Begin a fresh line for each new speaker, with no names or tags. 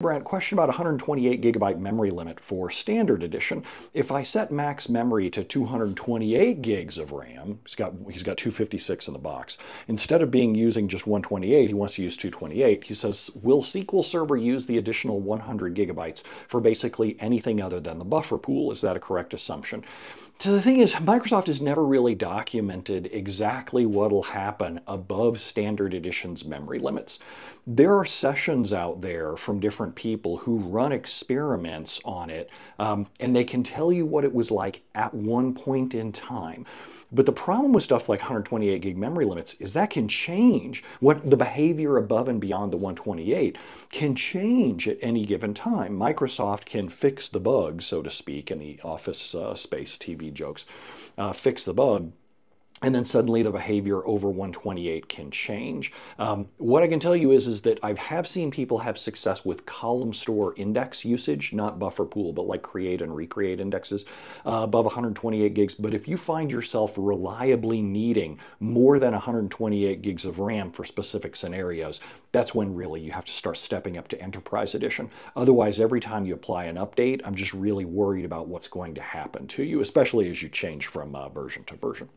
Brent, question about 128 gigabyte memory limit for standard edition. If I set max memory to 228 gigs of RAM, he's got he's got 256 in the box. Instead of being using just 128, he wants to use 228. He says, will SQL Server use the additional 100 gigabytes for basically anything other than the buffer pool? Is that a correct assumption? So the thing is, Microsoft has never really documented exactly what'll happen above standard edition's memory limits. There are sessions out there from different people who run experiments on it, um, and they can tell you what it was like at one point in time. But the problem with stuff like 128 gig memory limits is that can change. What the behavior above and beyond the 128 can change at any given time. Microsoft can fix the bug, so to speak, in the office uh, space TV jokes, uh, fix the bug and then suddenly the behavior over 128 can change. Um, what I can tell you is, is that I have seen people have success with column store index usage, not buffer pool, but like create and recreate indexes uh, above 128 gigs. But if you find yourself reliably needing more than 128 gigs of RAM for specific scenarios, that's when really you have to start stepping up to Enterprise Edition. Otherwise, every time you apply an update, I'm just really worried about what's going to happen to you, especially as you change from uh, version to version.